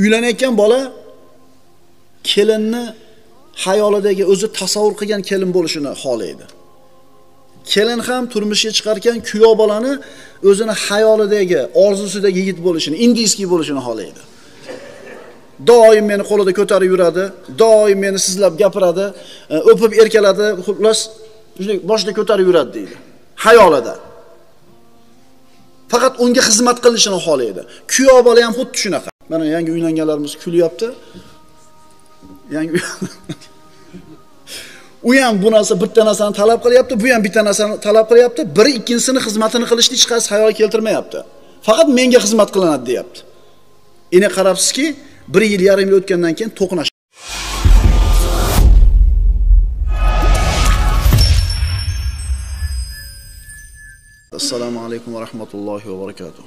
uylanayotgan bola kelinni hayolidagi o'zi tasavvur qilgan kelin bo'lishini xohlaydi. Kelin ham turmushga chiqarkan kuyov bolani o'zini hayolidagi orzusidagi yigit bo'lishini indiyskiy bo'lishini xohlaydi. Doim meni qo'lida ko'tarib yuradi doim meni sizlab gapiradi e, o'pib erkaladi xullas shunday boshida ko'tarib yuradi deydi hayolida. Faqat unga xizmat qilishini xohlaydi. Kuyov bola ham xuddi shunaqa. Mana yangi uylanganlarimiz kulyapti. Yangi u ham bu narsa bitta narsani talab qilyapti bu ham bitta narsani talab qilyapti. Biri ikkinchisini xizmatini qilishni hech qaysi hayo keltirmayapti. Faqat menga xizmat qilinadi deyapti. Endi qarabsizki bir yil yarim yil o'tgandan keyin to'qnash assalomu alaykum va rahmatullohi va barakatuh.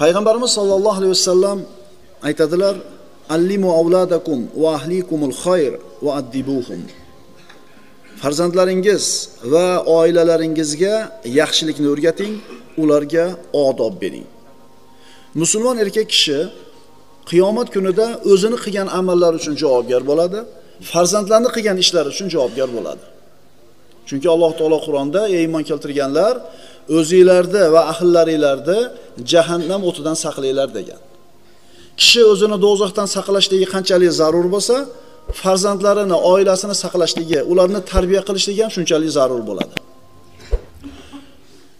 Payg'ambarimiz sollallohu alayhi vasallam aytadilar allimu avladakum va ahlikumul xayr va addibuhum. Farzandlaringiz va oilalaringizga yaxshilikni o'rgating ularga odob bering. Musulmon erkak kishi qiyomat kunida o'zini qilgan amallari uchun javobgar bo'ladi farzandlarni qilgan ishlari uchun javobgar bo'ladi. Chunki alloh taolo qur'onda ey iymon keltirganlar o'zinglarni va ahllaringlarni jahannam o'tidan saqlanglar degan. Kishi o'zini do'zaxdan saqlashligi qanchalik zarur bo'lsa farzandlarini oilasini saqlashligi ularni tarbiya qilishligi ham shunchalik zarur bo'ladi.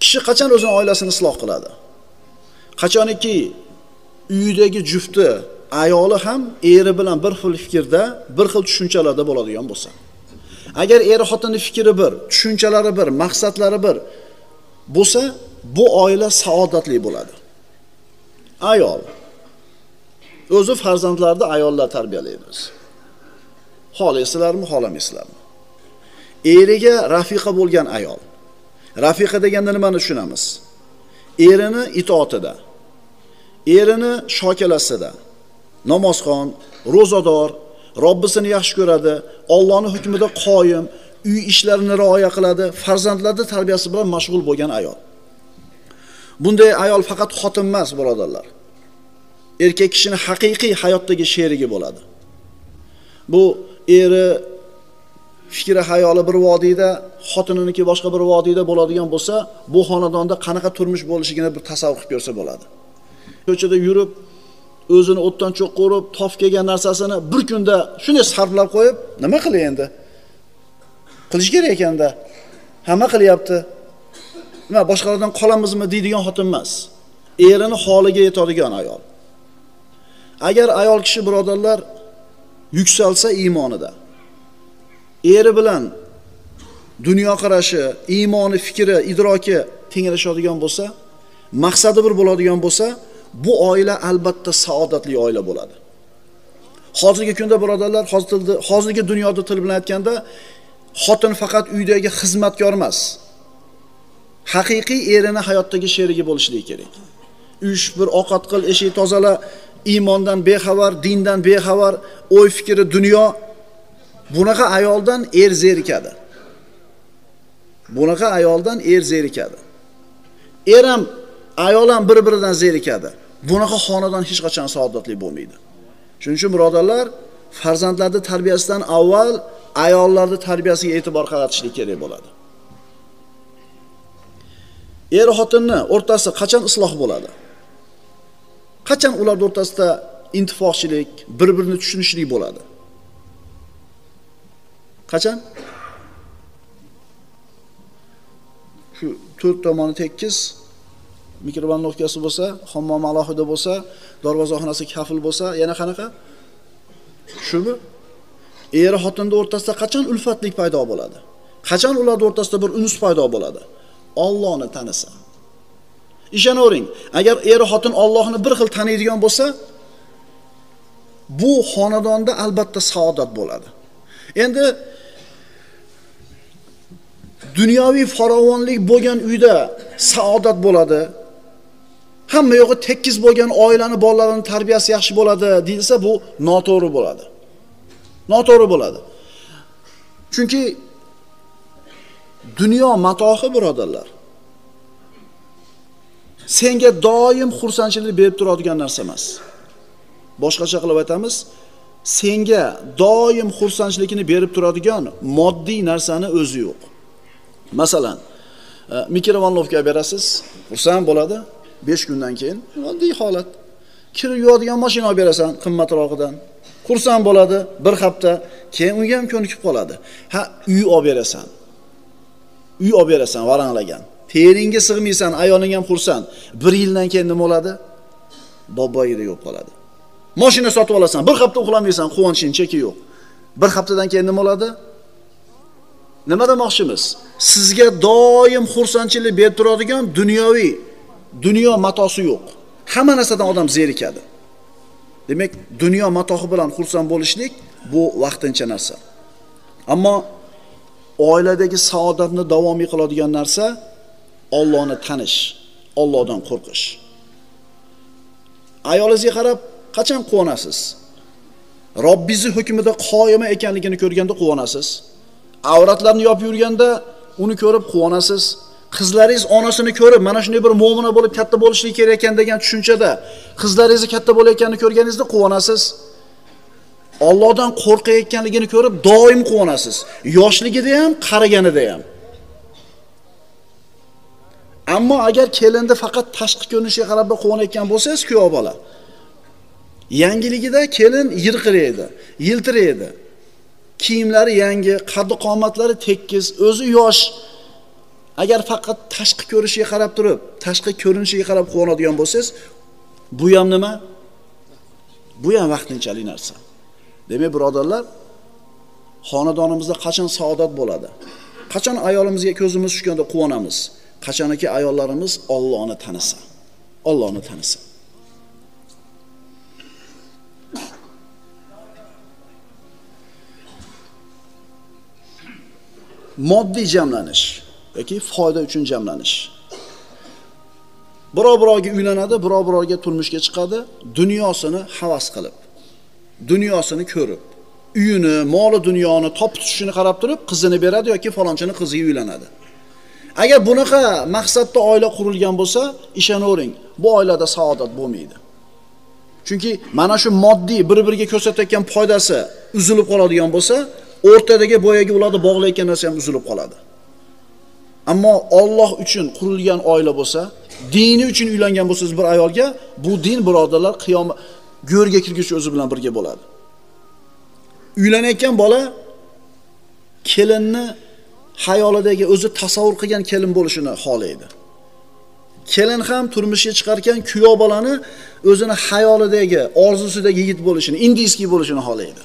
Kishi qachon o'zini oilasini isloh qiladi? Qachoniki uyidagi jufti ayoli ham eri bilan bir xil fikrda bir xil tushunchalarda bo'ladigan bo'lsa. Agar er xotinni fikri bir tushunchalari bir maqsadlari bir bo'lsa bu oila saodatli bo'ladi. Ayol. O'zi farzandlarni ayollar tarbiyalaymiz. Xohlaysizlarmi xohlamaysizlarmi? Eriga rafiqa bo'lgan ayol. Rafiqa deganda nimani tushunamiz. Erini itoatida erini shokalasida namozxon ro'zador robbisini yaxshi ko'radi ollohni hukmida qoyim uy ishlarini rioya qiladi. Farzandlarni tarbiyasi bilan mashg'ul bo'lgan ayol. Bunday ayol faqat xotin emas birodarlar. Erkak kishini haqiqiy hayotdagi sherigi bo'ladi. Bu eri fikri hayoli bir vodiyda xotininiki boshqa bir vodiyda bo'ladigan bo'lsa bu xonadonda qanaqa turmush bo'lishligini bir tasavvur qilib ko'rsa bo'ladi. Ko'chada yurib o'zini o'tdan cho'qqa urib tof kelgan narsasini bir kunda shunday sarflab qo'yib nima qilay endi? Qilish kerak ekanda. Hamma qilyapti. Nima boshqalardan qolamizmi deydigan xotin emas. Erini holiga yetadigan ayol. Agar ayol kishi birodarlar yuksalsa iymonida eri bilan dunyoqarashi iymoni fikri idroki tenglashadigan bo'lsa maqsadi bir bo'ladigan bo'lsa bu oila albatta saodatli oila bo'ladi. Hozirgi kunda birodarlar hozirgi dunyoda til bilan aytganda xotin faqat uydagi xizmatkor emas. Haqiqiy erini hayotdagi sherigi bo'lishligi kerak. Ush bir ovqat qil eshik tozala iymondan bexabar dindan bexabar o'y fikri dunyo. Bunaqa ayoldan er zerikadi. Bunaqa ayoldan er zerikadi. Er ham ayol ham bir biridan zerikadi. Bunaqa xonadon hech qachon saodatli bo'lmaydi. Shuning uchun birodarlar farzandlarni tarbiyasidan avval ayollarni tarbiyasiga e'tibor qaratishlik kerak bo'ladi. Er xotinni o'rtasi qachon isloh bo'ladi? Qachon ularni o'rtasida intifoqchilik bir birini tushunishlik bo'ladi? Qachon? Shu to'rt tomoni tekis mikrovolnovkasi bo'lsa hammom alohida bo'lsa darvozaxonasi kafil bo'lsa yana qanaqa? Shumi er xotinni o'rtasida qachon ulfatlik paydo bo'ladi? Qachon ularni o'rtasida bir unus paydo bo'ladi? Ollohni tanisa. Ishonavering agar er xotin ollohni bir xil taniydigan bo'lsa bu xonadonda albatta saodat bo'ladi. Endi dunyoviy farovonlik bo'lgan uyda saodat bo'ladi. Hamma yo'g'i tekis bo'lgan oilani bolalarini tarbiyasi yaxshi bo'ladi deyilsa bu noto'g'ri bo'ladi. Noto'g'ri bo'ladi. Chunki dunyo matohi birodarlar. Senga doim xursandchilik berib turadigan narsa emas. Boshqacha qilib aytamiz senga doim xursandchilikni berib turadigan moddiy narsani o'zi yo'q. Masalan e, olib berasiz xursand bo'ladi besh kundan keyin oddiy holat. Kir yuvadigan mashina olib berasan qimmatrog'idan xursand bo'ladi bir hafta keyin unga ham ko'nikib qoladi. Ha uy olib berasan. Uy olib berasan varanglagan teringga sig'maysan ayoling ham xursand. Bir yildan keyin nima bo'ladi? Boboyida yo'q qoladi. Moshina sotib olasan bir hafta uxlamaysan quvonching cheki yo'q. Bir haftadan keyin nima bo'ladi? Nima demoqchimiz? Sizga doim xursandchilik berib turadigan dunyoviy dunyo matosi yo'q. Hamma narsadan odam zerikadi. Demak dunyo matohi bilan xursand bo'lishlik bu vaqtincha narsa. Ammo oiladagi saodatni davomiy qiladigan narsa Allohni tanish Allohdan qo'rqish. Ayolingizga qarab qachon quvonasiz? Robbingizni hukmida qoyima ekanligini ko'rganda quvonasiz. Avratlarni yopib yurganda uni ko'rib quvonasiz. Qizlaringiz onasini ko'rib mana shunday bir mo'mina bo'lib katta bo'lishligi kerak ekan degan tushunchada qizlaringizni katta bo'layotganini ko'rganingizda quvonasiz. Allohdan qo'rqayotganligini ko'rib doim quvonasiz. Yoshligida ham qariganida ham. Ammo agar kelinni faqat tashqi ko'rinishiga qarab quvonayotgan bo'lsangiz kuyov bola yangiligida kelin yirqiraydi yiltiraydi. Kiyimlari yangi qaddi qomatlari tekis o'zi yosh. Agar faqat tashqi ko'rishiga qarab turib tashqi ko'rinishiga qarab quvonadigan bo'lsangiz bu ham nima? Bu ham vaqtinchalik narsa. Demak birodarlar xonadonimizda qachon saodat bo'ladi? Qachon ayolimizga ko'zimiz tushganda quvonamiz? Qachoniki ayollarimiz Allohni tanisa? Allohni tanisa. Moddiy jamlanish. Yoki foyda uchun jamlanish. Birov birovga uylanadi birov birovga turmushga chiqadi dunyosini havas qilib dunyosini ko'rib uyini moli dunyoni topib tutishini qarab turib qizini beradi yoki falonchini qiziga uylanadi. Agar bunaqa maqsadda oila qurilgan bo'lsa ishonavering bu oilada saodat bo'lmaydi. Chunki mana shu moddiy bir biriga ko'rsatayotgan foydasi uzilib qoladigan bo'lsa o'rtadagi boyagi ularni bog'layotgan narsa ham uzilib qoladi. Ammo Alloh uchun qurilgan oila bo'lsa dini uchun uylangan bo'lsangiz bir ayolga bu din birodarlar qiyomat go'rga kirguncha o'zi bilan birga bo'ladi. Uylanayotgan bola kelinni hayolidagi o'zi tasavvur qilgan kelin bo'lishini xohlaydi. Kelin ham turmushga chiqarkan kuyov bolani o'zini hayolidagi orzusidagi yigit bo'lishini indiyskiy bo'lishini xohlaydi.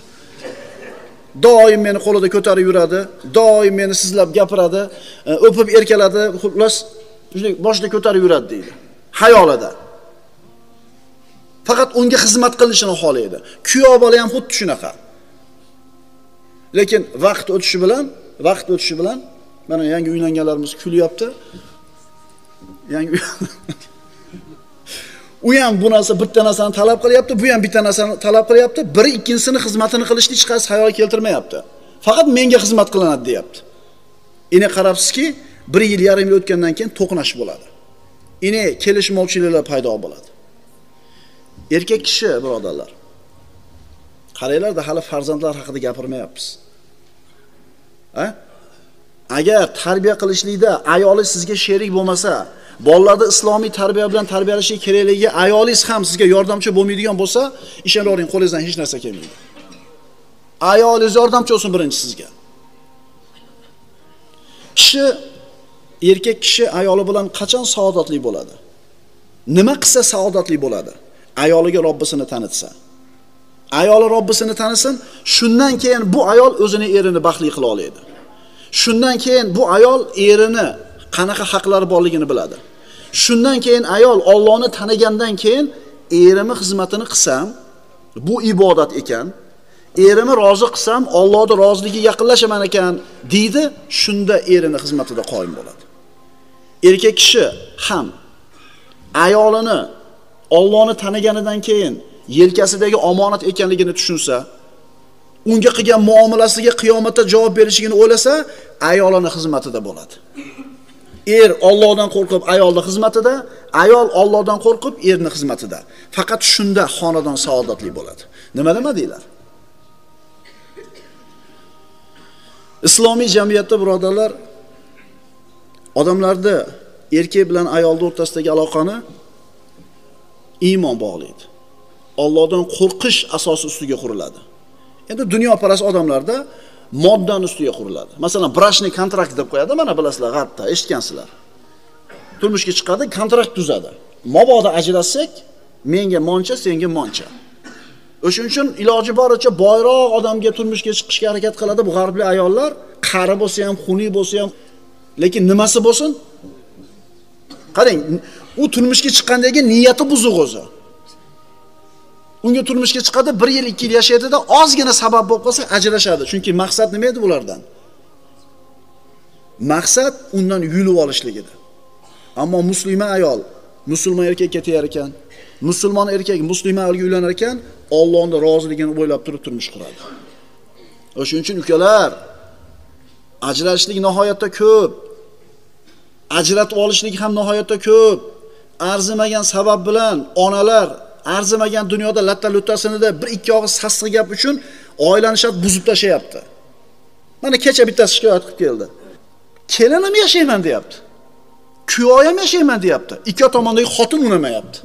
Doim meni qo'lida ko'tarib yuradi doim meni sizlab gapiradi e, o'pib erkaladi xullas boshida ko'tarib yuradi deydi. Hayolida. Faqat unga xizmat qilishini xohlaydi. Kuyov bola ham xuddi shunaqa. Lekin vaqt o'tishi bilan vaqt o'tishi bilan mana yangi uylanganlarimiz kulyapti. Yangi u ham bu narsa bitta narsani talab qilyapti bu ham bitta narsani talab qilyapti biri ikkinchisini xizmatini qilishni hech qaysi hayol keltirmayapti. Faqat menga xizmat qilinadi deyapti. Ini qarabsizki bir yil yarim yil o'tgandan keyin to'qnash bo'ladi. Ini kelishmovchiliklar paydo bo'ladi. Erkak kishi birodarlar qaranglarda hali farzandlar haqida gapirmayapmiz. Agar tarbiya qilishlikda ayoli sizga sherik bo'lmasa bolalarni islomiy tarbiya bilan tarbiyalashi kerakligiga ayolingiz ham sizga yordamchi bo'lmaydigan bo'lsa ishonavering qo'lingizdan hech narsa kelmaydi. Ayolingiz yordamchi bo'lsin birinchi sizga. Kishi erkak kishi ayoli bilan qachon saodatli bo'ladi? Nima qilsa saodatli bo'ladi? Ayoliga robbisini tanitsa. Ayoli robbisini tanisin shundan keyin bu ayol o'zini erini baxtli qila oladi shundan keyin bu ayol erini qanaqa haqlari borligini biladi. Shundan keyin ayol Allohni tanigandan keyin erimni xizmatini qilsam bu ibodat ekan. Erimni rozi qilsam Allohning roziligiga yaqinlashaman ekan deydi shunda erini xizmatida qoyim bo'ladi. Erkak kishi ham ayolini Allohni taniganidan keyin yelkasidagi omonat ekanligini tushunsa unga qilgan muomalasiga qiyomatda javob berishligini o'ylasa ayolini xizmatida bo'ladi. Er Allohdan qo'rqib ayolni xizmatida ayol Allohdan qo'rqib erni xizmatida. Faqat shunda xonadon saodatli bo'ladi. Nima demadinglar? Islomiy jamiyatda birodarlar odamlarda erkak bilan ayolni o'rtasidagi aloqani iymon bog'laydi. Allohdan qo'rqish asosi ustiga quriladi. Endi dunyoparast odamlarda moddani ustiga quriladi. Masalan, брачный kontrakt deb qo'yadi, mana bilasizlar, g'arbda eshitgansizlar. Turmushga chiqadi, kontrakt tuzadi. Mabodo ajrashsak, menga moncha, senga moncha. o'shaning uchun iloji boricha boyroq odamga turmushga chiqishga harakat qiladi bu g'arbli ayollar, qari bo'lsa ham, xunuk bo'lsa ham, lekin nimasi bo'lsin? Qarang, u turmushga chiqqandagi niyati buzuq o'zi. Unga turmushga chiqadi, 1 yil, 2 yil yashaydida, ozgina sabab bo'lib qolsa ajrashadi. Chunki maqsad nima edi bulardan? Maqsad undan yulib olishlik edi. Ammo musulmon ayol musulmon erkakka tegar ekan, musulmon erkak musulmon ayolga uylanar ekan, Allohning roziligini o'ylab turib turmush quradi. o'shaning uchun ukalar ajrashishlik nihoyatda ko'p. Ajratib olishlik ham nihoyatda ko'p. Arzimagan sabab bilan onalar arzimagan dunyoda latta luttasini bir ikki og'iz sassiq gap uchun oilani shart buzib tashlayapti. Mana kecha bittasi shikoyat qilib keldi. Kelinim yashayman deyapti. ham yashayman deyapti. Ikki tomondagi xotin unamayapti.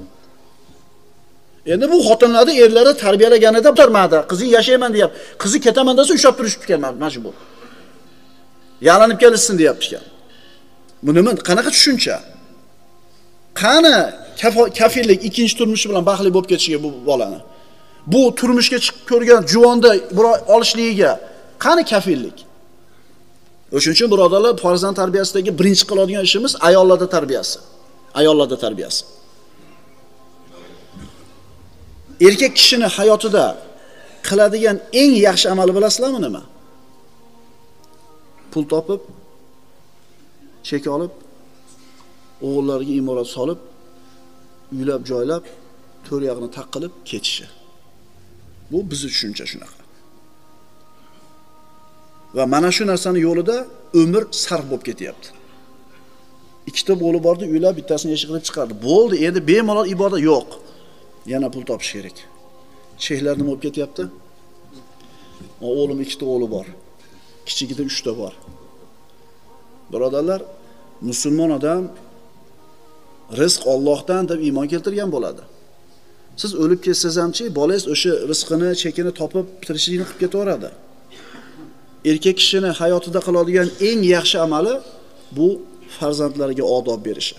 Endi bu xotinlarni erlari tarbiyalaganida turmadi. Qizi yashayman deyapti. Qizi ketaman desa ushlab turishib kelmadi, majbur. Yalanib kelishsin deyapti ekan. Bu nima? Qanaqa tushuncha? Qani kafillik ikkinchi turmushi bilan baxtli bo'lib ketishiga bu bolani? Bu turmushga chiqib ko'rgan juvonda birov olishligiga qani kafillik? O'shuning uchun birodarlar, farzand tarbiyasidagi birinchi qiladigan ishimiz ayollarda tarbiyasi. Ayollarda tarbiyasi. Erkak kishini hayotida qiladigan eng yaxshi amali bilasizlarmi nima? Pul topib, chek olib, o'g'illariga imorat solib, uylab joylab, to'r yog'ini taqqilib ketishi. Bu bizni tushuncha shunaqa. Va mana shu narsani yo'lida umr sarf bo'lib ketyapti. Ikkita bo'li bordi, uylab bittasini eshik qilib chiqardi. Bo'ldi, endi bemalol ibodat yo'q. Yana pul topish kerak. Shehlar nima bo'lib ketyapti? O'g'lim ikkita o'g'li bor. Kichigida 3 ta bor. Birodarlar, musulmon odam rizq Allohdan deb iymon keltirgan bo'ladi. Siz o'lib ketsangiz hamchi, bolangiz o'sha rizqini, chekini topib tirishini qilib ketaveradi. Erkak kishini hayotida qiladigan eng yaxshi amali bu farzandlariga odob berishi.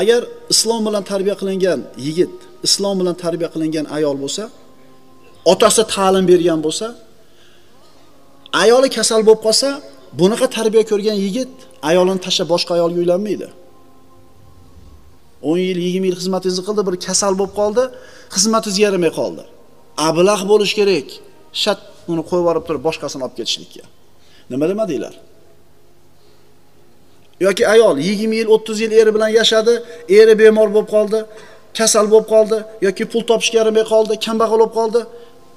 Agar islom bilan tarbiya qilingan yigit, islom bilan tarbiya qilingan ayol bo'lsa, otasi ta'lim bergan bo'lsa, ayoli kasal bo'lib qolsa, bunaqa tarbiya ko'rgan yigit ayolini tashlab boshqa ayolga uylanmaydi. 10 yil, 20 yil xizmatingizni qildi, bir kasal bo'lib qoldi, xizmatingiz yaramay qoldi. Ablah bo'lish kerak. Shat uni qo'yib yuborib turib boshqasini olib ketishlikka. Nima demadinglar? yoki ayol 20 yil, 30 yil eri bilan yashadi, eri bemor bo'lib qoldi, kasal bo'lib qoldi yoki pul topishga yaramay qoldi, kambag'al bo'lib qoldi.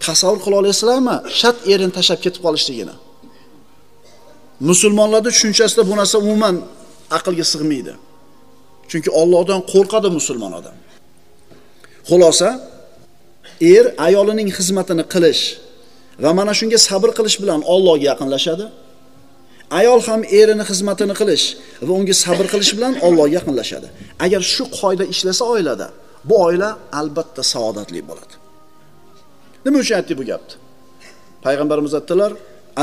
Tasavvur qila olasizlarmi? Shat erini tashlab ketib qolishligini. Musulmonlarda tushunchasida bu narsa umuman aqlga sig'maydi. Chunki Allohdan qo'rqadi musulmon odam. Xulosa, er ayolining xizmatini qilish va mana shunga sabr qilish bilan Allohga yaqinlashadi. Ayol ham erini xizmatini qilish va unga sabr qilish bilan Allohga yaqinlashadi. Agar shu qoida ishlasa oilada, bu oila albatta saodatli bo'ladi. Nima uchun aytdi bu gapni? Payg'ambarimiz aytdilar: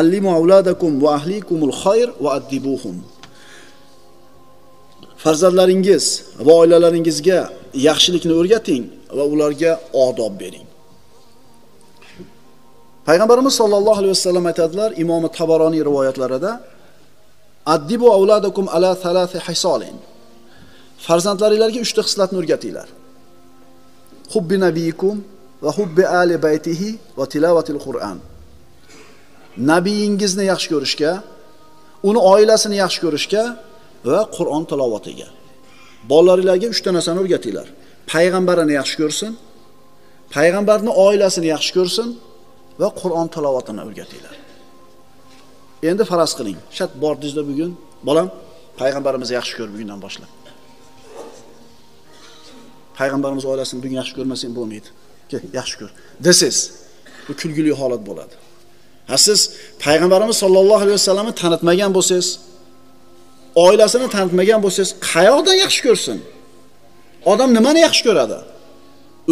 "Allimu auladakum va ahlikumul khayr va addibuhum." Farzandlaringiz va oilalaringizga yaxshilikni o'rgating va ularga odob bering. Payg'ambarimiz sollallohu alayhi vasallam aytadilar, Imom Tabaroniy rivoyatlarida Addibu auladakum ala thalathi hisolin. farzandlaringlarga 3 ta xislatni o'rgatinglar. Hubbi nabiyikum va hubbi ali baytihi va tilovatil Qur'an. Nabiyingizni yaxshi ko'rishga, uni oilasini yaxshi ko'rishga va Qur'on tilovatiga. Bolalaringizga 3 ta narsani o'rgatinglar. Payg'ambarini yaxshi ko'rsin, payg'ambarning oilasini yaxshi ko'rsin va Qur'on tilovatini o'rgatinglar. Endi faraz qiling. Shat bordingizda bugun, bolam, payg'ambarimizni yaxshi ko'r bugundan boshlab payg'ambarimiz oilasini bugun yaxshi ko'rmasang bo'lmaydi yaxshi ko'r desangiz bu kulgili holat bo'ladi ha siz payg'ambarimiz sollallohu alayhi vasallamni tanitmagan bo'lsangiz oilasini tanitmagan bo'lsangiz qayoqdan yaxshi ko'rsin? Odam nimani yaxshi ko'radi?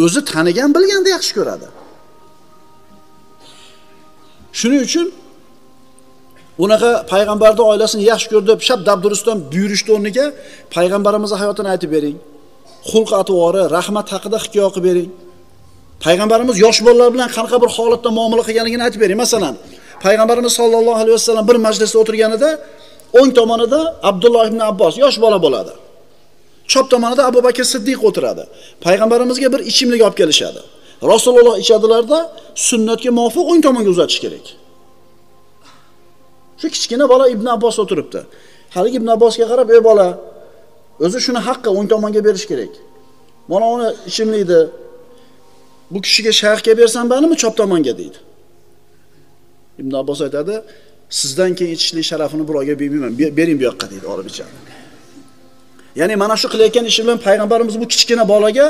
O'zi tanigan bilganda yaxshi ko'radi. Shuning uchun unaqa payg'ambarni oilasini yaxshi ko'r deb shab dabdurustdan buyurishni o'rniga payg'ambarimizni hayotini aytib bering. Xulq atvori rahmat haqida hikoya qilib bering. Payg'ambarimiz yosh bolalar bilan qanaqa bir holatda muomala qilganligini aytib bering masalan payg'ambarimiz sollallohu alayhi vasallam bir majlisda o'tirganida o'ng tomonida abdulloh ibn abbos yosh bola bo'ladi. Chop tomonida abu bakr siddiq o'tiradi. Payg'ambarimizga bir ichimlik olib kelishadi. Rasululloh ichadilarda sunnatga muvofiq o'ng tomonga uzatish kerak. Shu kichkina bola ibn abbos o'tiribdi. Haligi ibn abbosga qarab ey bola o'zi shuni haqqi o'ng tomonga berish kerak. Mana uni ichimlikni bu kishiga shayxga bersam balimi chop tomonga deydi. Ibn abbos aytadi sizdan keyin ichishlik sharafini birovga bermayman. Bering bu yoqqa deydi olib ichadi ya'ni mana shu qilayotgan ishi bilan payg'ambarimiz bu kichkina bolaga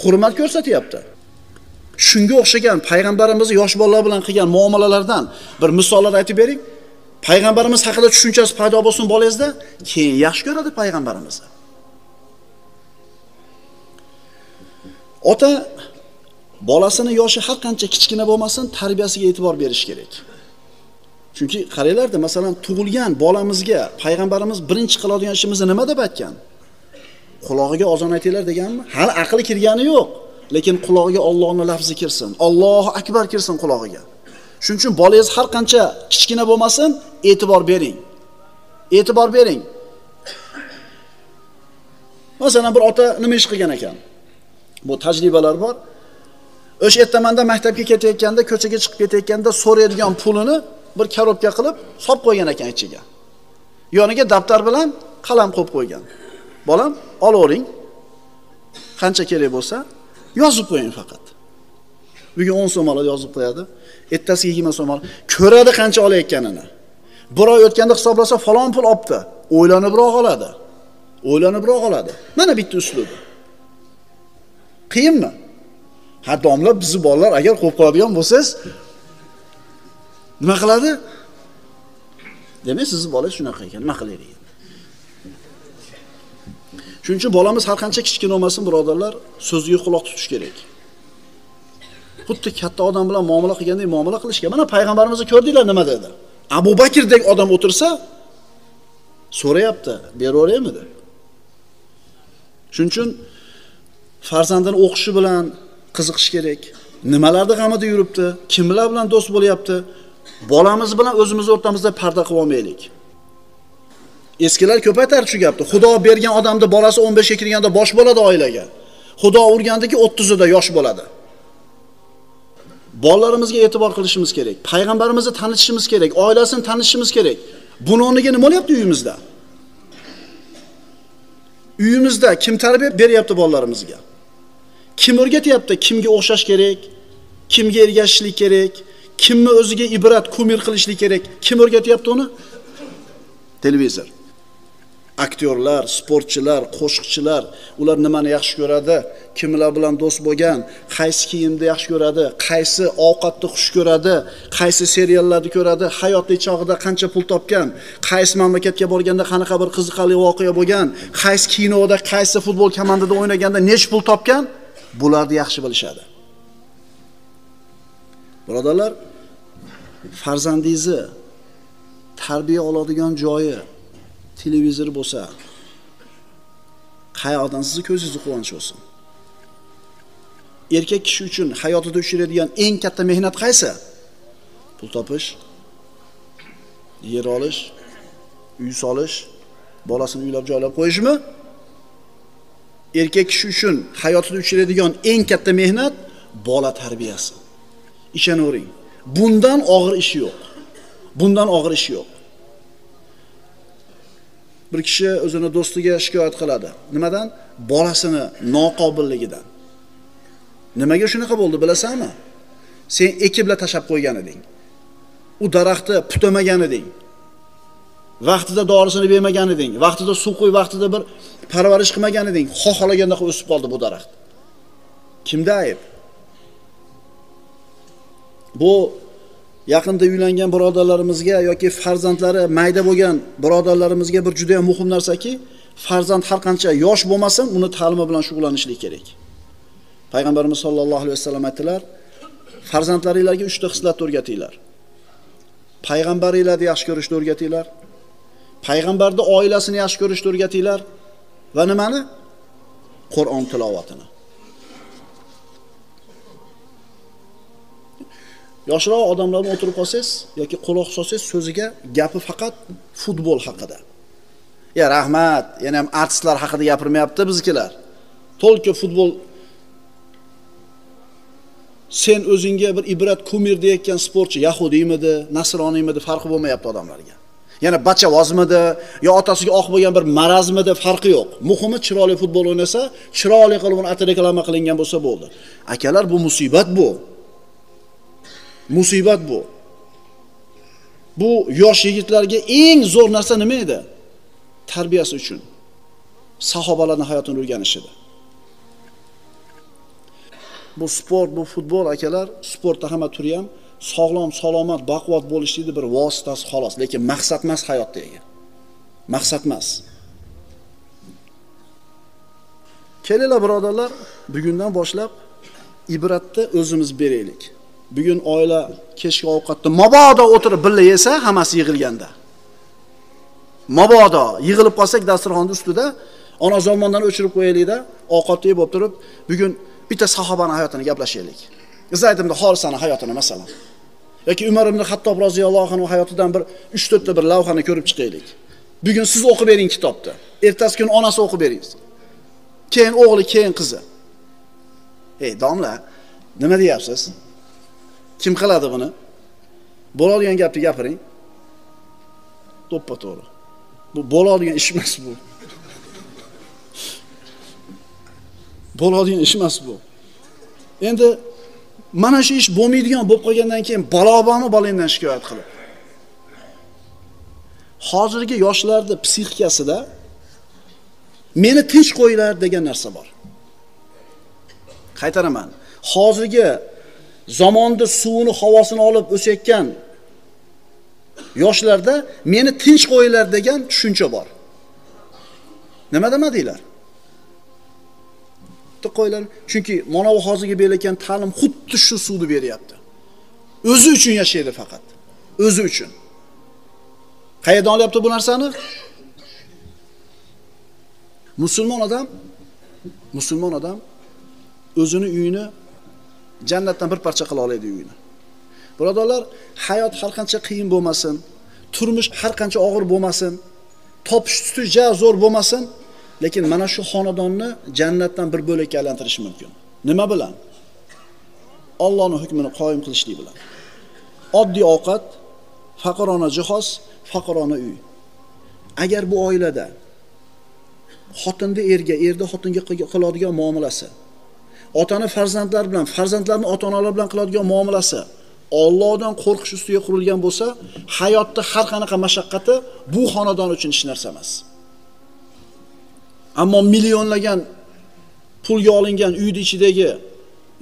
hurmat ko'rsatyapti. Shunga o'xshagan payg'ambarimizni yosh bolalar bilan qilgan muomalalardan bir misollar aytib bering. Payg'ambarimiz haqida tushunchasi paydo bo'lsin bolangizda keyin yaxshi ko'radi payg'ambarimizni. Ota bolasini yoshi har qancha kichkina bo'lmasin tarbiyasiga e'tibor berish kerak. Chunki qaranglarda masalan tug'ilgan bolamizga payg'ambarimiz birinchi qiladigan ishimiz nima deb aytgan? Qulog'iga ozon aytinglar deganmi? Hali aqli kirgani yo'q lekin qulog'iga ollohni lafzi kirsin. Ollohu akbar kirsin qulog'iga. Shuning uchun bolangiz har qancha kichkina bo'lmasin e'tibor bering. E'tibor bering. Masalan bir ota nima ish qilgan ekan? Bu tajribalar bor. O'sha ertamanda maktabga ketayotganda ko'chaga chiqib ketayotganda so'raydigan pulini bir korobka qilib solib qo'ygan ekan ichiga. Yoniga daftar bilan qalam qo'yib qo'ygan. Bolam olavering qancha kerak bo'lsa yozib qo'ying faqat. Bugun o'n so'm oladi yozib qo'yadi ertasiga yigirma so'm oladi ko'radi qancha olayotganini. Bir oy o'tganda hisoblasa falon pul olibdi. O'ylanibroq oladi. O'ylanibroq oladi. Mana bitta uslubi qiyinmi? Ha domla bizni bolalar agar qo'yib qoladigan bo'lsangiz nima qiladi? Demak sizni bolangiz shunaqa ekan nima qilaylik shuning uchun bolamiz har qancha kichkina bo'lmasin birodarlar so'ziga quloq tutish kerak. Xuddi katta odam bilan muomala qilgandek muomala qilish kerak mana payg'ambarimizni ko'rdinglar nima dedi? Abu bakrdek odam o'tirsa so'rayapti beraveraymi shuning uchun farzandini o'qishi bilan qiziqish kerak. Nimalarni g'amida yuribdi kimlar bilan do'st bo'lyapti bolamiz bilan o'zimiz o'rtamizda parda qilib olmaylik. Eskilar ko'p aytardi shu gapni. Xudo bergan odamni bolasi o'n beshga kirganda bosh bo'ladi oilaga. Xudo urgandiki o'ttizida yosh bo'ladi. Bolalarimizga e'tibor qilishimiz kerak payg'ambarimizni tanitishimiz kerak oilasini tanitishimiz kerak. Buni o'rniga nima bo'lyapti uyimizda? Uyimizda kim tarbiya beryapti bolalarimizga? Kim o'rgatyapti? Kimga o'xshash kerak? Kimga ergashishlik kerak? Kimni o'ziga ibrat kumir qilishlik kerak? Kim o'rgatyapti uni? Televizor. Aktyorlar sportchilar qo'shiqchilar ular nimani yaxshi ko'radi? Kimlar bilan do'st bo'lgan? Qaysi kiyimni yaxshi ko'radi? Qaysi ovqatni xush ko'radi? Qaysi seriallarni ko'radi? Hayotlik chog'ida qancha pul topgan? Qaysi mamlakatga borganda qanaqa bir qiziqarli voqea bo'lgan? Qaysi kinoda qaysi futbol komandada o'ynaganda necha pul topgan? Bularni yaxshi bilishadi. Birodarlar farzandingizni tarbiya oladigan joyi televizor bo'lsa qayoqdan sizni ko'zingizni quvonch bo'lsin erkak kishi uchun hayotida uchraydigan eng katta mehnat qaysi? Pul topish yer olish uy solish bolasini uylab joylab qo'yishmi? Erkak kishi uchun hayotida uchraydigan eng katta mehnat bola tarbiyasi. Ishonavering bundan og'ir ish yo'q. Bundan og'ir ish yo'q. Bir kishi o'zini do'stiga shikoyat qiladi. Nimadan? Bolasini noqobilligidan. Nimaga shunaqa bo'ldi bilasanmi sen ekibla tashlab qo'ygan eding. U daraxtni putamagan eding. Vaqtida dorisini bermagan eding. Vaqtida suv qo'y vaqtida bir parvarish qilmagan eding xohlaganda qilib o'sib qoldi bu daraxt. Kimda ayb? Bu yaqinda uylangan birodarlarimizga yoki farzandlari mayda bo'lgan birodarlarimizga bir juda ham muhim narsaki farzand har qancha yosh bo'lmasin uni ta'limi bilan shug'ullanishlik kerak. Payg'ambarimiz sollallohu alayhi vasallam aytdilar farzandlaringlarga uchta xislatni o'rgatinglar. Payg'ambaringlarni yaxshi ko'rishni o'rgatinglar. Payg'ambarni oilasini yaxshi ko'rishni o'rgatinglar. Va nimani? Qur'on tilovatini. Yoshroq odamlar bilan o'tirib qolsangiz yoki quloq solsangiz so'ziga gapi faqat futbol haqida. Ya rahmat yana ham artistlar haqida gapirmayapti biznikilar. To'lki futbol sen o'zingga bir ibrat kumir deyotgan sportchi yahudiymidi nasroniymidi farqi bo'lmayapti odamlarga. Yana bachavozmidi yo otasiga oq bo'lgan bir marazmidi farqi yo'q. Muhimi chiroyli futbol o'ynasa chiroyli qilib uni reklama qilingan bo'lsa bo'ldi. Akalar bu musibat bu. Musibat bu. Bu yosh yigitlarga eng zo'r narsa nima edi? Tarbiyasi uchun. Sahobalarning hayotini o'rganish edi bu sport bu futbol akalar sportda hamma turi ham sog'lom salomat baquvvat bo'lishlikni bir vositasi xolos. Lekin maqsad emas hayotdagi maqsad emas. Kelinglar birodarlar bugundan boshlab ibratni o'zimiz beraylik. Bugun oila kechki ovqatda mabodo o'tirib birga yesa hammasi yig'ilganda. Mabodo yig'ilib qolsak dasturxonni ustida ona zamondan o'chirib qo'yaylikda ovqatni yeb bo'lib turib bugun bitta sahobani hayotini gaplashaylik. Biz aytdimda xolisani hayotini masalan. Yoki umar ibn Xattob roziyallohu anhu hayotidan bir uch to'rtta bir lavhani ko'rib chiqaylik. Bugun siz o'qib bering kitobni ertasi kuni onasi o'qib beringiz. keyin o'g'li keyin qizi. Ey domla nima deyapsiz? Kim qiladi buni? Bo'ladigan gapni gapiring. To'ppa to'g'ri. Bu bo'ladigan ish emas bu. Bo'ladigan ish emas bu. Endi mana shu ish bo'lmaydigan bo'lib qolgandan keyin balo bormi bolangdan shikoyat qilib. Hozirgi yoshlarni psixikasida meni tinch qo'yinglar degan narsa bor. Qaytaraman. Hozirgi zamonda suvini havosini olib o'sayotgan yoshlarda meni tinch qo'yinglar degan tushuncha bor. Nima demadinglar qo'yinglar chunki mana bu hozirgi berilayotgan ta'lim xuddi shu suvni beryapti. O'zi uchun yashaydi faqat. O'zi uchun. Qayerdan olyapti bu narsani? Musulmon odam musulmon odam o'zini uyini jannatdan bir parcha qila oladi uyini. Birodarlar hayot har qancha qiyin bo'lmasin turmush har qancha og'ir bo'lmasin topish tutish ja zo'r bo'lmasin lekin mana shu xonadonni jannatdan bir bo'lakka aylantirish mumkin. Nima bilan? Allohning hukmini qoyim qilishlik bilan. Oddiy ovqat faqirona jihoz faqirona uy. Agar bu oilada xotinni erga erda xotinga qiladigan muomalasi otani farzandlar bilan farzandlarni ota onalar bilan qiladigan muomalasi Allohdan qo'rqish ustiga qurilgan bo'lsa hayotda har qanaqa mashaqqati bu xonadon uchun hech narsa emas. Ammo millionlagan pulga olingan uyni ichidagi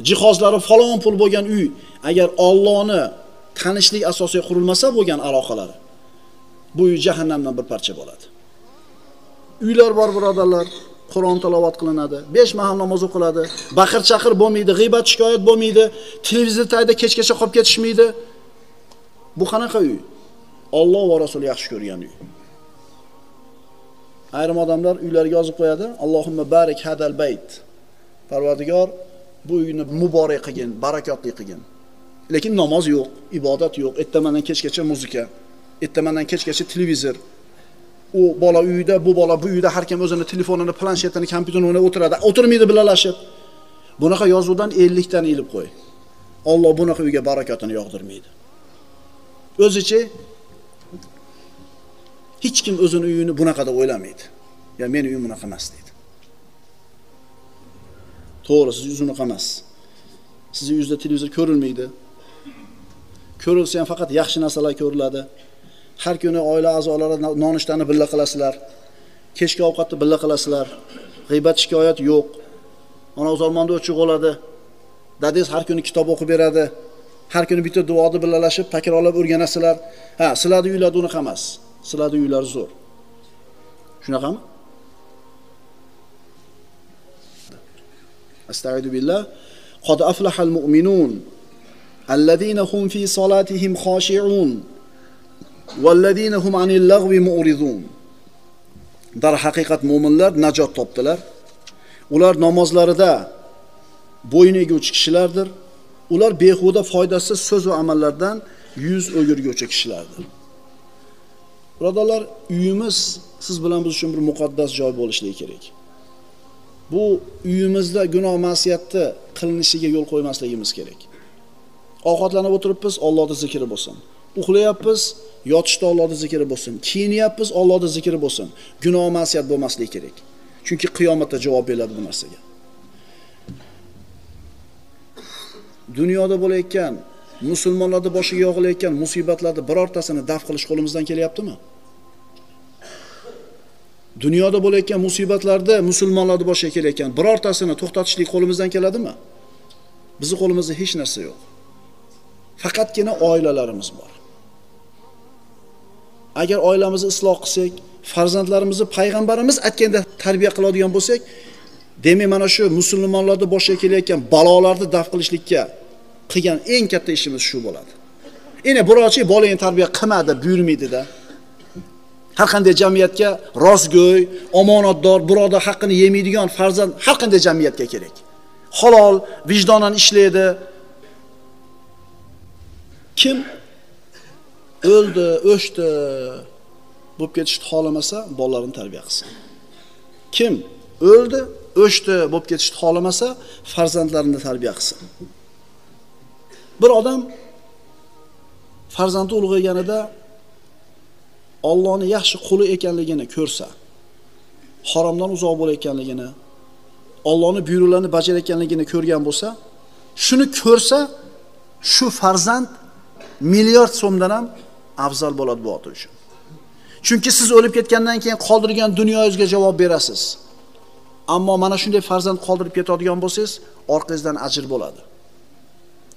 jihozlari falon pul bo'lgan uy agar Allohni tanishlik asosiga qurilmasa bo'lgan aloqalari bu uy jahannamdan bir parcha bo'ladi uylar bor birodarlar Qur'on tilovat qilinadi, 5 mahal namoz o'qiladi, baqir chaqir bo'lmaydi, g'iybat shikoyat bo'lmaydi, televizor tagida kechgacha qolib ketishmaydi. Bu qanaqa uy? Alloh va Rasul yaxshi ko'rgan uy. Ayrim odamlar uylariga yozib qo'yadi, Allohumma barik hadal bayt. Parvardigor bu uyni muborak qilgin, barakotli qilgin. Lekin namoz yo'q, ibodat yo'q, ertamandan kechgacha muzika, ertamandan kechgacha televizor, u bola uyida bu bola bu uyda har kim o'zini telefonini planshetini kompyuterini o'ynab o'tiradi. O'tirmaydi bilalashib bunaqa yozuvdan ellikdan ilib qo'y. Olloh bunaqa uyga barakotini yog'dirmaydi o'zichi hech kim o'zini uyini bunaqa deb o'ylamaydi. Ya meni uyim bunaqa emas deydi. To'g'ri sizni uyingiz unaqa emas. Sizni yuzda televizor ko'rilmaydi. Ko'rilsa ham faqat yaxshi narsalar ko'riladi. Har kuni oila a'zolari nonushtani birga qilasizlar. Kechki ovqatni birga qilasizlar. G'iybat shikoyat yo'q. Ana o'zolmonda o'chiq bo'ladi dadangiz har kuni kitob o'qib beradi. Har kuni bitta duoni birgalashib takrorlab o'rganasizlar. Ha sizlarni uylarda unaqa emas. Sizlarni uylar zo'r. Shunaqami? Astaidu billah. Qad aflahal mu'minun allazina hum fi solatihim xoshi'un vallazina hum anil lag'vi mu'ridun. Dar haqiqat mo'minlar najot topdilar. Ular namozlarida bo'yin eguvchi kishilardir. Ular behuda foydasiz so'z va amallardan yuz o'girguvchi kishilardir. Birodarlar uyimiz siz bilan biz uchun bir muqaddas joy bo'lishligi kerak. Bu uyimizda gunoh ma'siyatni qilinishiga yo'l qo'ymasligimiz kerak. Ovqatlanib o'tiribmiz ollohni zikri bo'lsin. Uxlayapmiz yotishda ollohni zikri bo'lsin. Kiyinyapmiz ollohni zikri bo'lsin. Gunoh ma'siyat bo'lmasligi kerak. Chunki qiyomatda javob beriladi bu narsaga. Dunyoda bo'layotgan musulmonlarni boshiga yog'ilayotgan musibatlarni birortasini daf qilish qo'limizdan kelyaptimi? Dunyoda bo'layotgan musibatlarda musulmonlarni boshiga kelayotgan birortasini to'xtatishlik qo'limizdan keladimi? Bizni qo'limizda hech narsa yo'q. Faqatgina oilalarimiz bor. Agar oilamizni isloh qilsak farzandlarimizni payg'ambarimiz aytganda tarbiya qiladigan bo'lsak demak mana shu musulmonlarni boshiga kelayotgan balolarni daf qilishlikka qilgan eng katta ishimiz shu bo'ladi. Endi birovchi bolangni tarbiya qilma deb buyurmaydida. Har qanday jamiyatga rostgo'y omonatdor birodar haqqini yemaydigan farzand har qanday jamiyatga kerak. Halol vijdonan ishlaydi. Kim o'ldi o'chdi bo'lib ketishni xohlamasa bolalarini tarbiya qilsin. Kim o'ldi o'chdi bo'lib ketishni xohlamasa farzandlarini tarbiya qilsin. Bir odam farzandi ulg'ayganida Allohni yaxshi quli ekanligini ko'rsa, haromdan uzoq bo'layotganligini, Allohning buyruqlarini bajarayotganligini ko'rgan bo'lsa, shuni ko'rsa, shu farzand milliard so'mdan ham afzal bo'ladi bu ota uchun. Chunki siz o'lib ketgandan keyin qoldirgan dunyoyingizga javob berasiz. Ammo mana shunday farzand qoldirib ketadigan bo'lsangiz, orqangizdan ajr bo'ladi.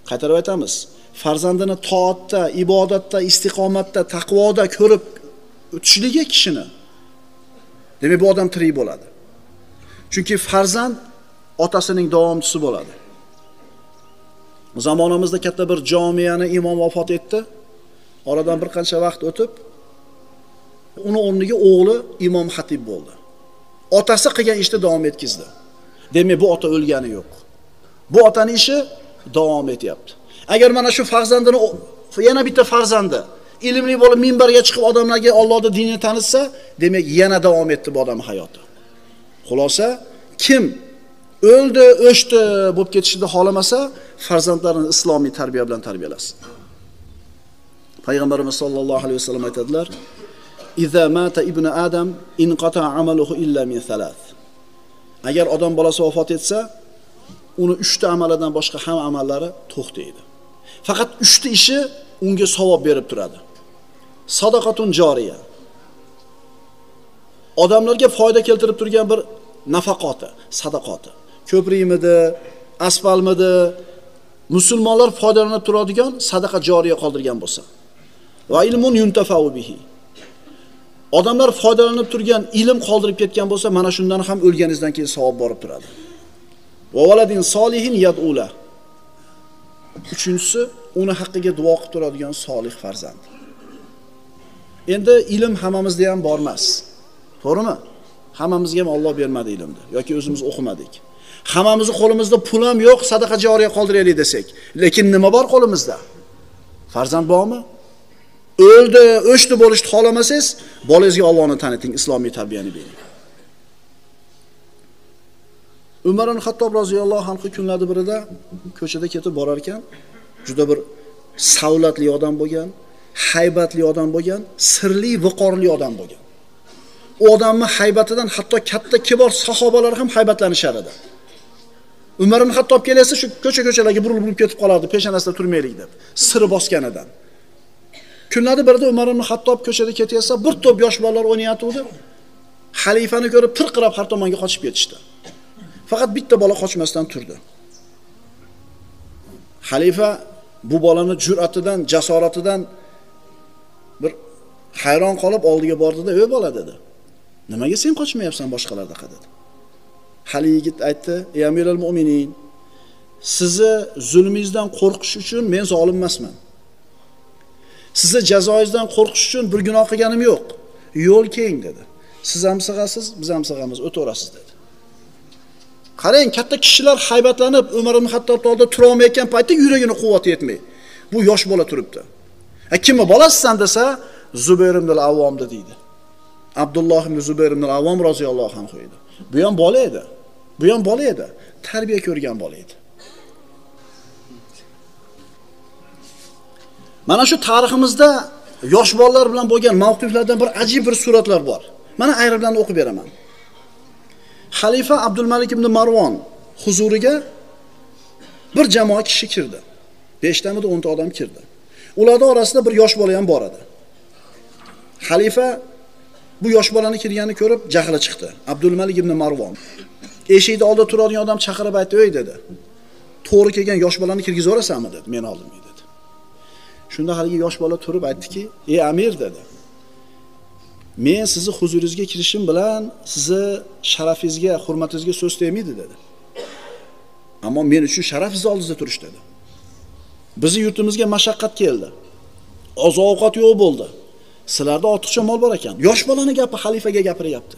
Qaytarib aytamiz, farzandini toatda, ibodatda, istiqomatda, taqvoda ko'rib o'tishligi kishini. Demak bu odam tirik bo'ladi. Chunki farzand otasining davomchisi bo'ladi. Zamonamizda katta bir jomiyani imom vafot etdi. Oradan bir qancha vaqt o'tib uni o'rniga o'g'li imom xatib bo'ldi. Otasi qilgan ishni davom etkazdi demak bu ota o'lgani yo'q. Bu otani ishi davom etyapti. Agar mana shu farzandini yana bitta farzandi ilmli bo'lib minbarga chiqib odamlarga Allohning dinini tanitsa, demak yana davom etdi bu odam hayoti. Xulosa, kim o'ldi, o'chdi bo'lib ketishni xolamasa, farzandlarini islomiy tarbiya bilan tarbiyalasin. Payg'ambarimiz sollallohu alayhi vasallam aytadilar: "Iza mata ibnu Adam inqata amaluhu illa min thalath." Agar odam bolasi vafot etsa, uni 3 ta amalidan boshqa hamma amallari to'xtaydi. Faqat 3 ta ishi unga savob berib turadi. Sadaqatun joriya. Odamlarga foyda keltirib turgan bir nafaqoti, sadaqoti Ko'prikmidi, asfaltmidi, musulmonlar foydalanib turadigan sadaqa joriya qoldirgan bo'lsa. Va ilmun yuntafau bihi. Odamlar foydalanib turgan ilm qoldirib ketgan bo'lsa, mana shundan ham o'lganingizdan keyin savob borib turadi. Va valadin solihin yad'ula. Uchinchisi, uni haqqiga duo qilib turadigan solih farzand. Endi ilm hammamizda ham bor emas. To'g'rimi? Hammamizga ham Alloh bermadi ilmni yoki o'zimiz o'qimadik. Hammamizni qo'limizda pul ham yo'q, sadaqa joriya qoldiraylik desak, lekin nima bor qo'limizda? Farzand bormi? O'ldi, o'chdi bo'lishni xohlamasangiz, bolangizga Allohni taniting, islomiy tarbiyani bering. Umar ibn Xattob roziyallohu anhu kunlarning birida ko'chada ketib borar ekan, juda bir savlatli odam bo'lgan, haybatli odam bo'lgan, sirli, viqorli odam bo'lgan. U odamni haybatidan hatto katta kibor sahobalar ham haybatlanishar edi. Umar ibn Xattob kelsa shu ko'cha-ko'chalarga burilib burilib ketib qolardi, peshonasida turmaylik deb, siri bosganidan. kunlarni birida Umar ibn Xattob ko'chada ketayotsa, bir to'p yosh bolalar o'ynayotgandi. Xalifani ko'rib tirqirab har tomonga qochib ketishdi. Faqat bitta bola qochmasdan turdi. Xalifa bu bolani jur'atidan, jasoratidan hayron qolib oldiga bordida, "Ey bola" dedi. "Nimaga sen qochmayapsan boshqalardaqa?" dedi. Hali yigit aytdi, "Ey amiral Mu'minin, sizni zulmingizdan qo'rqish uchun men zolim emasman. Sizni jazoingizdan qo'rqish uchun bir gunoh qilganim yo'q. Yo'l keng" dedi. Siz ham sig'asiz, biz ham sig'amiz, o'taverasiz dedi. Qarang, katta kishilar haybatlanib Umar ibn hattobni oldida turolmayotgan paytda yuragini quvvati yetmay. Bu yosh bola turibdi. E, A kimni bolasisan desa, Zubayr ibn al-Avvomda deydi. Abdulloh ibn Zubayr ibn al-Avvom roziyallohu anhu edi. Bu ham bola edi. Bu ham bola edi. Tarbiya ko'rgan bola edi. Mana shu tariximizda yosh bolalar bilan bo'lgan mavqiflardan bir ajib bir suratlar bor. Mana ayrimlarni o'qib beraman. Xalifa Abdul Malik ibn Marvon huzuriga bir jamoa kishi kirdi. 5 tamida 10 ta odam kirdi. Ularning orasida bir yosh bola ham bor edi. Xalifa bu yosh bolani kirganini ko'rib jahli chiqdi. Abdul Malik ibn Marvon eshikda oldida turadigan odam chaqirib aytdi, "Ey" dedi. "To'g'ri kelgan yosh bolani kirgizib yuborasanmi?" dedi. "Men oldimga" dedi. Shunda haligi yosh bola turib aytdiki, "Ey amir" dedi. "Men sizni huzuringizga kirishim bilan sizni sharafingizga, hurmatingizga so'z tegmaydi" dedi. "Ammo men uchun sharaf sizni oldingizda turish" dedi. Bizi yurtimizga mashaqqat keldi. Oziq-ovqat yo'q bo'ldi. Sizlarda ortiqcha mol bor ekan. Yosh bolani gapi xalifaga gapiryapti.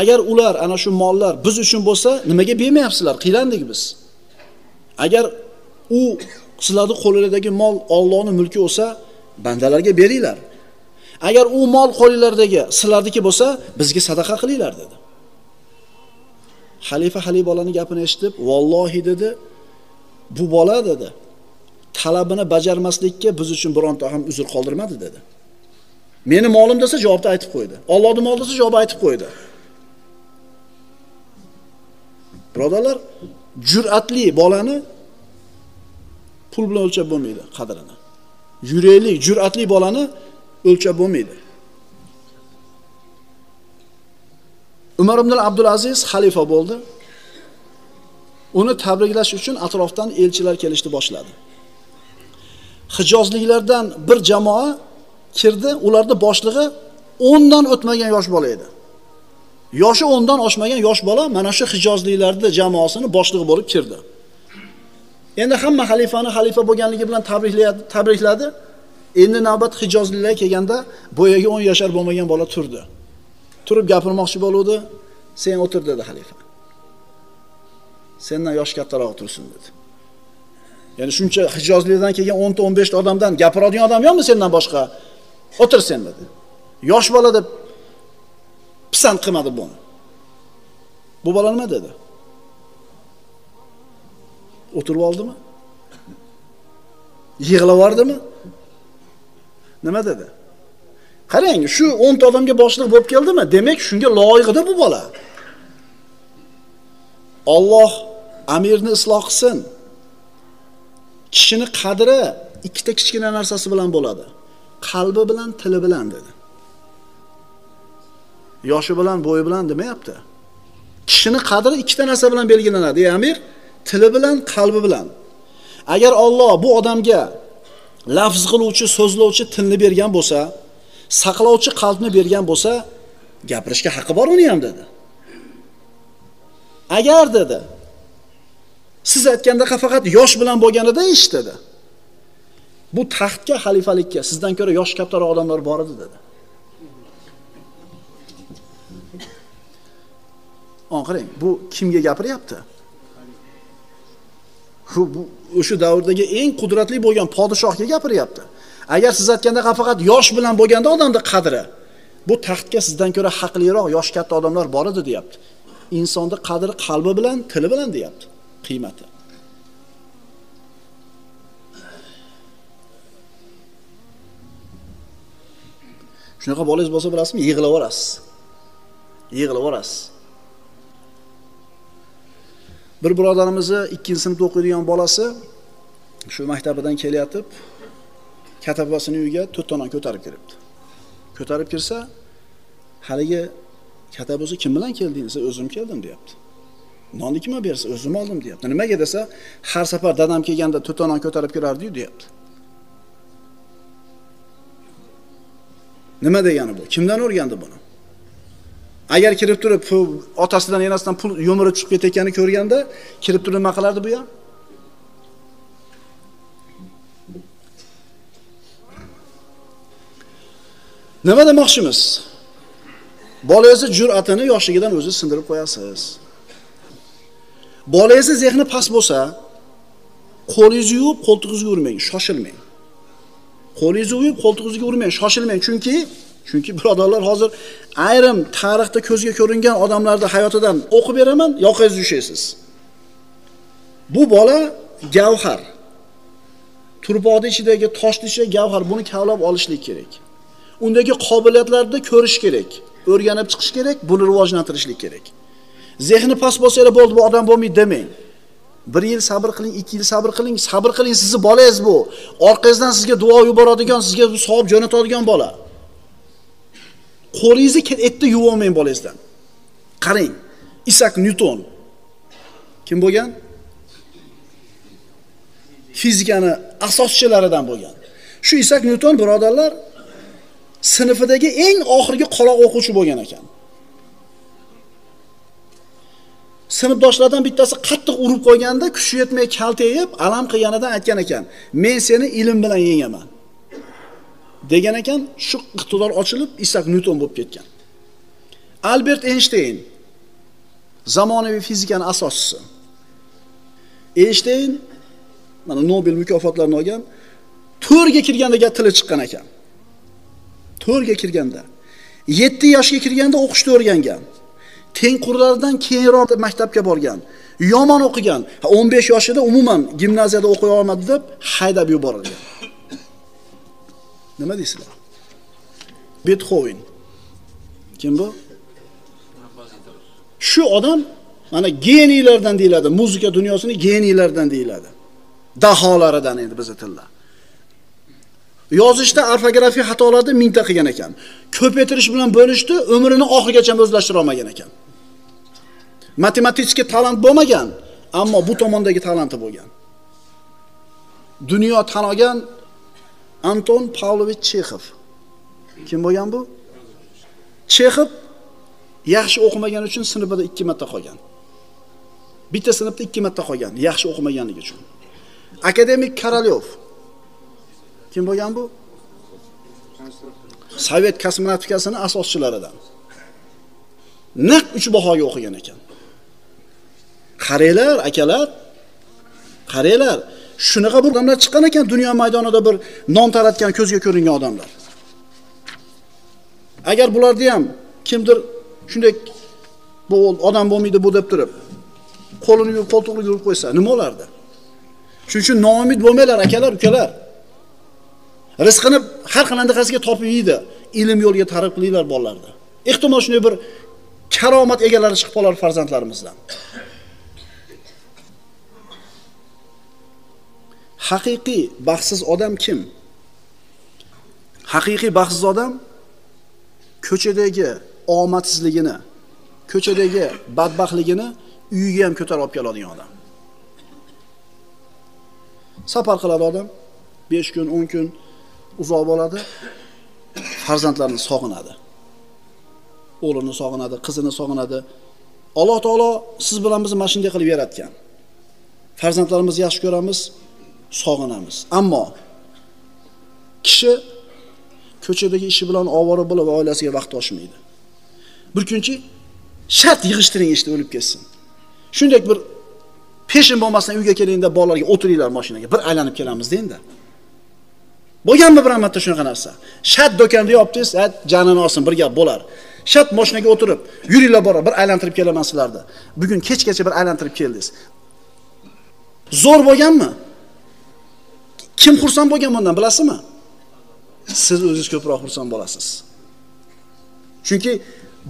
Agar ular ana shu mollar biz uchun bo'lsa, nimaga bermayapsizlar? Qiylandik biz. Agar u sizlarning qo'linglardagi mol Allohning mulki bo'lsa, bandalarga beringlar. Agar u mol qo'linglardagi sizlarniki bo'lsa, bizga sadaqa qilinglar dedi. Xalifa hali bolani gapini eshitib, "Vallohi" dedi, "Bu bola" dedi. talabini bajarmaslikka biz uchun bironta ham uzr qoldirmadi dedi. Meni molim desa javobni aytib qo'ydi. Allohning moli desa javobni aytib qo'ydi. Birodalar, jur'atli bolani pul bilan o'lchab bo'lmaydi qadrini. Yurakli, jur'atli bolani o'lchab bo'lmaydi. Umar ibn Abdulaziz xalifa bo'ldi. Uni tabriklash uchun atrofdan elchilar kelishni boshladi. Hijozliklardan bir jamoa kirdi, ularni boshlig'i 10 dan o'tmagan yosh bola edi. Yoshi 10 dan oshmagan yosh bola mana shu Hijozliklarning jamoasini boshlig'i bo'lib kirdi. Endi hamma xalifani xalifa bo'lganligi bilan tabrikladi, tabrikladi. Endi navbat Hijozliklar kelganda bo'yiga 10 yashar bo'lmagan bola turdi. Turib gapirmoqchi bo'ldi, Sen o'tir dedi xalifa. Sendan yosh kattaroq tursin dedi. Ya'ni shuncha Hijozlikdan kelgan 10 ta 15 ta odamdan gapiradigan odam yo'qmi sendan boshqa? O'tir sen dedi. Yosh bola deb pisand qilmadi buni. Bu bola nima dedi? O'tirib oldimi? Yig'lab yubordimi? Nima dedi? Qarang, shu 10 ta odamga boshliq bo'lib keldimi? Demak, shunga loyiqda bu bola. Alloh amirni isloh qilsin. Kishini qadri ikkita kichkina narsasi bilan bo'ladi. Qalbi bilan, tili bilan dedi. Yoshi bilan, bo'yi bilan demayapti. Kishini qadri ikkita narsa bilan belgilanadi, ey amir, tili bilan, qalbi bilan. Agar Alloh bu odamga lafz qiluvchi, so'zlovchi tilni bergan bo'lsa, saqlovchi qalbni bergan bo'lsa, gapirishga haqqi bor uni ham dedi. Agar dedi, siz aytganda faqat yosh bilan bo'lganida eshitdi. Bu taxtga xalifalikka sizdan ko'ra yosh kattaroq odamlar bor edi dedi. On qarang, bu kimga gapiryapti? Bu, bu o'sha davrdagi eng qudratli bo'lgan podshohga gapiryapti. Agar siz aytganda faqat yosh bilan bo'lganda odamning qadri, bu taxtga sizdan ko'ra haqliroq yosh katta odamlar bor edi deyapti. Insonning qadri qalbi bilan, tili bilan deyapti, qiymati. Shunaqa bolangiz bo'lsa bilasizmi, yig'lab yorasiz. Yig'lab yorasiz. Bir birodarimizni 2 sinfda o'qiydigan bolasi shu maktabidan kelayotib katta uyiga to'rtta non ko'tarib kiribdi. Ko'tarib kirsa haligi katta kim bilan kelding? desa o'zim keldim deyapti. Nonni kim olib bersa? O'zim oldim deyapti. Nimaga? desa har safar dadam kelganda to'rtta non ko'tarib kirardiyu deyapti. Nima degani bu? Kimdan o'rgandi buni? Agar kirib turib otasidan enasidan pul yo'mirib chiqib ketayotganini ko'rganda kirib turib nima qilardi bu ham nima demoqchimiz? Bolangizni jur'atini yoshligidan o'zi sindirib qo'yasiz. Bolangizni zehni past bo'lsa qo'lingizni yuvib qo'ltig'ingizga urmang shoshilmang. Qo'lingizni yuvib qo'ltig'ingizga urmang shoshilmang. Chunki chunki birodarlar hozir ayrim tarixda ko'zga ko'ringan odamlarni hayotidan o'qib beraman yoqangizni ushlaysiz bu bola gavhar. Turpoqni ichidagi toshni ichidagi gavhar buni kavlab olishlik kerak. Undagi qobiliyatlarni ko'rish kerak o'rganib chiqish kerak buni rivojlantirishlik kerak. Zehni past bo'lsanglar bo'ldi bu odam bo'lmaydi demang. Bir yil sabr qiling ikki yil sabr qiling sabr qiling sizni bolangiz bu. Orqangizdan sizga duo yuboradigan sizga savob jo'natadigan bola. Qo'lingizni etni yuvolmang bolangizdan. Qarang isak nyuton kim bo'lgan? Fizikani asoschilaridan bo'lgan. Shu isak nyuton birodarlar sinfidagi eng oxirgi qoloq o'quvchi bo'lgan ekan. Sinfdoshlardan bittasi qattiq urib qo'yganda kuchi yetmay kaltayib alam qilganidan aytgan ekan men seni ilm bilan yengaman. degan ekan shu iqtidor ochilib isak nyuton bo'lib ketgan. Albert Einstein zamonaviy fizikani asoschisi. Einstein mana nobel mukofotlarini olgan to'rga kirganda tili chiqqan ekan. To'rga kirganda yetti yoshga kirganda o'qishni o'rgangan tengqurlaridan keyinroq maktabga borgan yomon o'qigan o'n besh yoshida umuman gimnaziyada o'qiy olmadi deb haydab yuborilgan. Nima deysizlar? Betxoven. Kim bu? Shu odam mana geniylardan deyiladi muzika dunyosini geniylardan deyiladi. Daholaridan endi bizni tilda yozishda orfografiya xatolarni mingta qilgan ekan. Ko'paytirish bilan bo'lishdi umrini oxirigacha o'zlashtira olmagan ekan. Matematikskiy talant bo'lmagan ammo bu tomondagi talanti bo'lgan. Dunyo tan olgan anton pavlovich chexov kim bo'lgan bu? Chexov yaxshi o'qimagan uchun sinfida ikki marta qolgan. Bitta sinfda ikki marta qolgan yaxshi o'qimaganligi uchun. Akademik korolyov. Kim bo'lgan bu? Sovet kosmonavtikasini asoschilaridan naq uch bahoga o'qigan ekan. Qaranglar akalar qaranglar shunaqa bir odamlar chiqqan ekan dunyo maydonida bir non taratgan ko'zga ko'ringan odamlar. Agar bularni ham kimdir shunday bu odam bo'lmaydi bu deb turib qo'lini yuvib qo'ltig'ini yuvib qo'ysa nima bo'lardi shuning uchun noumid bo'lmanglar akalar ukalar. Rizqini har qanaqasiga topib yeydi. Ilm yo'liga targ'ib qilinglar bolalarni ehtimol shunday bir karomat egalari chiqib qolar farzandlarimizdan. Haqiqiy baxtsiz odam kim? Haqiqiy baxtsiz odam ko'chadagi omadsizligini ko'chadagi badbaxtligini uyiga ham ko'tarib olib keladigan odam. Safar qiladi odam besh kun o'n kun uzoq bo'ladi. Farzandlarini sog'inadi. O'g'lini sog'inadi qizini sog'inadi. Alloh taolo siz bilan bizni mana shunday qilib yaratgan. Farzandlarimizni yaxshi ko'ramiz sog'inamiz. Ammo kishi ko'chadagi ishi bilan ovora bo'lib oilasiga vaqt ochmaydi bir kunchi shart yig'ishtiring ishni o'lib ketsin. Shunday bir peshin bo'lmasdan uyga kelingda bolalarga o'tiringlar mashinaga bir aylanib kelamizda endi bo'lganmi bir marta shunaqa narsa. Shat do'konda yopdingiz janini olsin bir gap bo'lar. Shat mashinaga o'tirib yuringlar bora bir aylantirib kelaman sizlarni. Bugun kechgacha bir aylantirib keldingiz. Zo'r bo'lganmi? Kim xursand bo'lgan bundan bilasizmi? Siz o'zingiz ko'proq xursand bo'lasiz. Chunki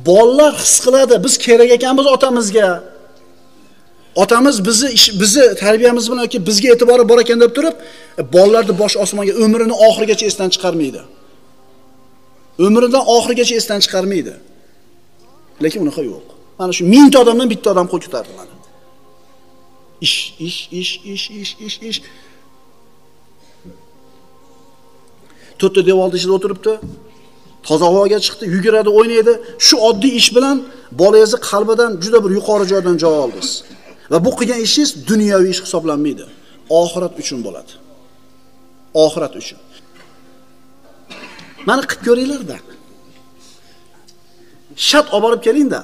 bolalar his qiladi biz kerak ekanmiz otamizga. Otamiz bizni bizni tarbiyamiz bilan yoki bizga e'tibori bor ekan deb turib e, bolalarni bosh osmonga umrini oxirigacha esdan chiqarmaydi. Umridan oxirigacha esdan chiqarmaydi. Lekin unaqa yo'q. Mana shu mingta odamdan bitta odam qo'l ko'tardi mana. Ish ish ish ish ish ish ish. To'rtta devorni ichida o'tiribdi. Toza havoga chiqdi yuguradi o'ynaydi. Shu oddiy ish bilan bolangizni qalbidan juda bir yuqori joydan joy oldingiz va bu qilgan ishingiz dunyoviy ish hisoblanmaydi. Oxirat uchun bo'ladi. Oxirat uchun. Mana qilib ko'ringlarda shat olib borib kelingda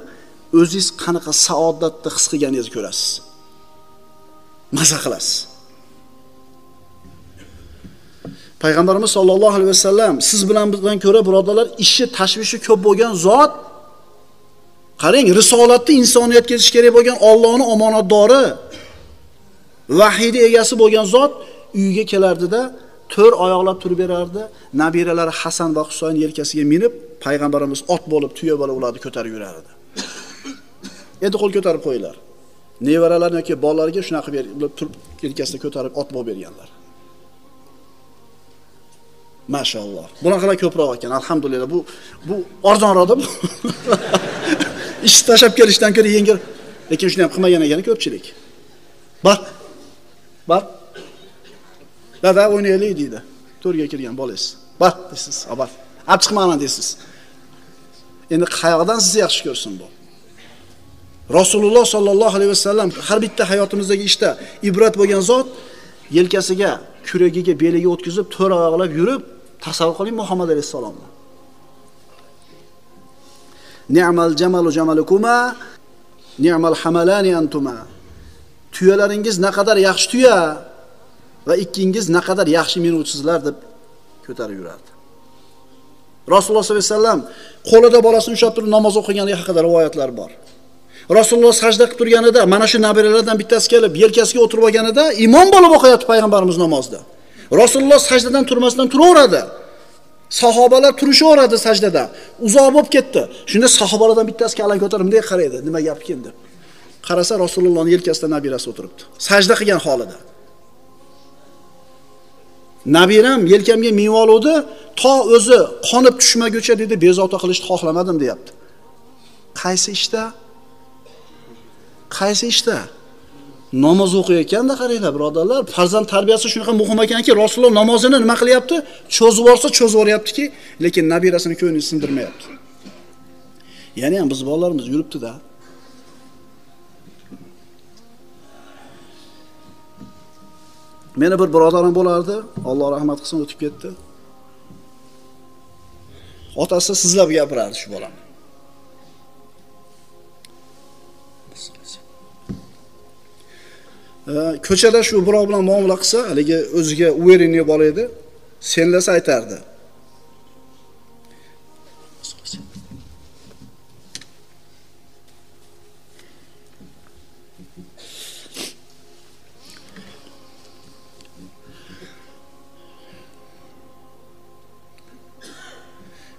o'zingiz qanaqa saodatni his qilganingizni ko'rasiz. Maza qilasiz. Payg'ambarimiz sollallohu alayhi vasallam siz bilan bizdan ko'ra birodarlar ishi tashvishi ko'p bo'lgan zot qarang risolatni insoniyatga yetish kerak bo'lgan Allohning omonatdori vahiyni egasi bo'lgan zot uyiga kelardida to'r oyoqlab turib berardi. Nabiralari hasan va husayn yelkasiga minib payg'ambarimiz ot bo'lib tuya bo'lib ularni ko'tarib yurardi. Endi qo'l ko'tarib qo'yinglar. Nevaralarni yoki bolalariga shunaqa qilib turib yelkasida ko'tarib ot bo'lib berganlar. Mashaalloh bunaqalar ko'proq ekan alhamdulillah. Bu bu arzonroqda bu. ish tashlab kelishdan ko'ra yengil. Lekin shuni ham qilmagan ekan ko'pchilik. Bor bor dada o'ynaylik deydi. To'rga kirgan bolangiz. Bor deysiz. Bor olib chiqmayman deysiz. Endi qayoqdan sizni yaxshi ko'rsin bu? Rasululloh sollallohu alayhi vasallam har bitta hayotimizdagi ishda ibrat bo'lgan zot yelkasiga kuragiga beliga o'tkazib to'r oyoqlab yurib tasavvur qiling muhammad alayhissalomni. Ni'mal jamalu jamalukuma ni'mal hamalani antuma. Tuyalaringiz naqadar yaxshi tuya va ikkingiz naqadar yaxshi minuvchisizlar deb ko'tarib yurardi. Rasululloh sollallohu alayhi vasallam qo'lida bolasini ushlab turib namoz o'qigani haqida rivoyatlar bor. Rasululloh sajda qilib turganida mana shu nabiralardan bittasi kelib yelkasiga o'tirib olganida imom bo'lib o'qiyapti payg'ambarimiz namozda. Rasululloh sajdadan turmasdan turaveradi. Sahobalar turishaveradi sajdada. Uzoq bo'lib ketdi. Shunda sahobalardan bittasi kallang ko'tarib bunday qaraydi nima gap ekan deb qarasa rasulullohni yelkasida nabirasi o'tiribdi. Sajda qilgan holida. Nabiram yelkamga minib oluvdi to o'zi qonib tushmaguncha dedi bezovta qilishni xohlamadim deyapti. Qaysi ishda? Qaysi ishda? Namoz o'qiyotganda qaranglar birodarlar farzand tarbiyasi shunaqa muhim ekanki rasululloh namozini nima qilyapti? Cho'zib yuborsa cho'zib yuboryaptiki lekin nabirasini ko'ngliga sindirmayapti. Yana ham biz bolalarimiz yuribdida. Meni bir birodarim bo'lardi alloh rahmat qilsin o'tib ketdi. Otasi sizlab gapirardi shu bolani ko'chada shu birov bilan muomala qilsa haligi o'ziga уверенный bor edi senlasa aytardi.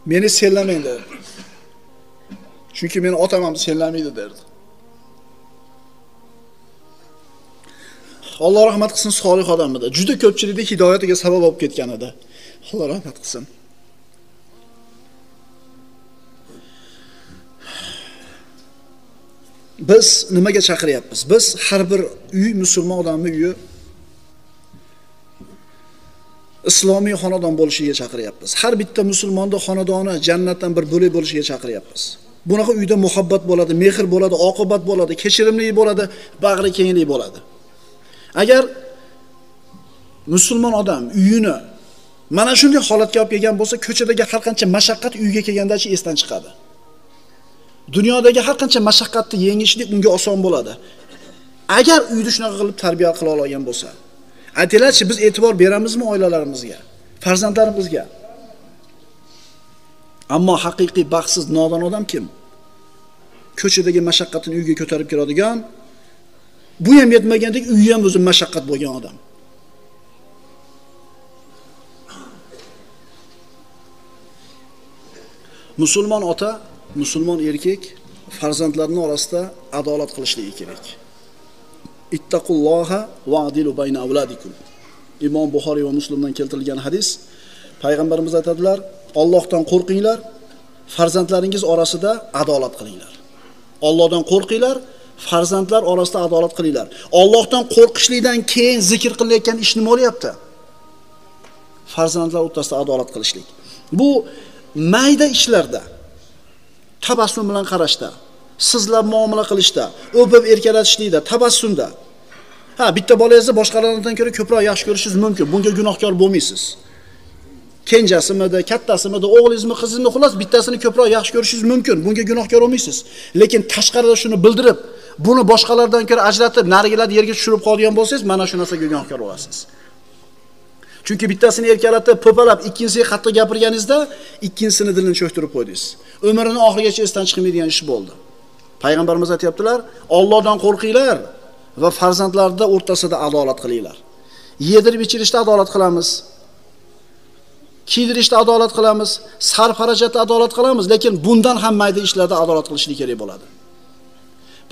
Meni senlamanglar chunki meni otam ham senlamaydi derdi. Alloh rahmat qilsin solih odam edi. Juda ko'pchilikni hidoyatiga sabab bo'lib ketgan edi. Alloh rahmat qilsin. Biz nimaga chaqiryapmiz? Biz har bir uy musulmon odamning uyi islomiy xonadon bo'lishiga chaqiryapmiz. Har bitta musulmonning xonadoni jannatdan bir bo'lak bo'lishiga chaqiryapmiz. Bunaqa uyda muhabbat bo'ladi, mehr bo'ladi, oqibat bo'ladi, kechirimli bo'ladi, bag'ri kenglik bo'ladi. Agar musulmon odam uyini mana shunday holatga olib kelgan bo'lsa ko'chadagi har qancha mashaqqat uyga kelgandachi esdan chiqadi. Dunyodagi har qancha mashaqqatni yengishlik unga oson bo'ladi. Agar uyni shunaqa qilib tarbiya qila olgan bo'lsa aytinglarchi biz e'tibor beramizmi oilalarimizga farzandlarimizga? Ammo haqiqiy baxtsiz nodon odam kim? Ko'chadagi mashaqqatini uyga ko'tarib keladigan bu ham yetmagandek uyi ham o'zi mashaqqat bo'lgan odam. Musulmon ota musulmon erkak farzandlarini orasida adolat qilishligi kerak. Ittaqulloha va bayna avladikum. Imom buxoriy va muslimdan keltirilgan hadis payg'ambarimiz aytadilar ollohdan qo'rqinglar farzandlaringiz orasida adolat qilinglar. Ollohdan qo'rqinglar farzandlar orasida adolat qilinglar. Ollohdan qo'rqishlikdan keyin zikr qilayotgan ish nima bo'lyapti? Farzandlar o'rtasida adolat qilishlik. Bu mayda ishlarda tabassum bilan qarashda sizlab muomala qilishda o'pib erkalatishlikda tabassumda. Ha bitta bolangizni boshqalardan ko'ra ko'proq yaxshi ko'rishingiz mumkin. Bunga gunohkor bo'lmaysiz. Kenjasimidi kattasimidi o'g'lingizmi qizingizmi xullas bittasini ko'proq yaxshi ko'rishingiz mumkin. Bunga gunohkor bo'lmaysiz. Lekin tashqarida shuni bildirib buni boshqalardan ko'ra ajratib narigilarni yerga tushirib qoladigan bo'lsangiz mana shu narsaga gunohkor bo'lasiz. Chunki bittasini erkalatib po'palab ikkinchisiga qattiq gapirganingizda ikkinchisini dilini cho'ktirib qo'ydingiz. Umrini oxirigacha esdan chiqmaydigan ish bo'ldi. Payg'ambarimiz aytyaptilar ollohdan qo'rqinglar va farzandlarni o'rtasida adolat qilinglar. Yedirib ichirishda adolat qilamiz. Kiydirishda adolat qilamiz sarf xarajatda adolat qilamiz lekin bundan ham mayda ishlarda adolat qilishlik kerak bo'ladi.